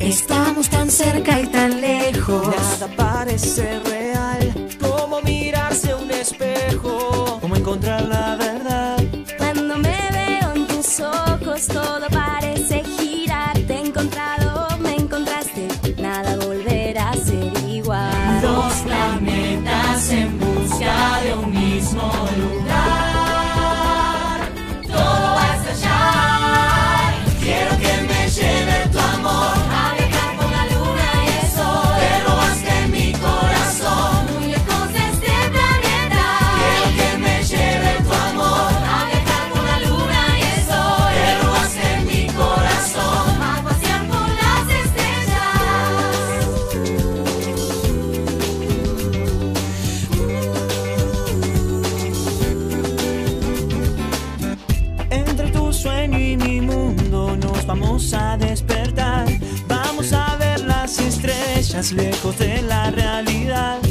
Estamos tan cerca y tan lejos. Nada parece real, como mirarse a un espejo, como encontrar la verdad. Cuando me veo en tus ojos, todo parece girar. Te he encontrado, me encontraste, nada volverá a ser igual. Dos planetas vamos a despertar. Vamos a ver las estrellas lejos de la realidad.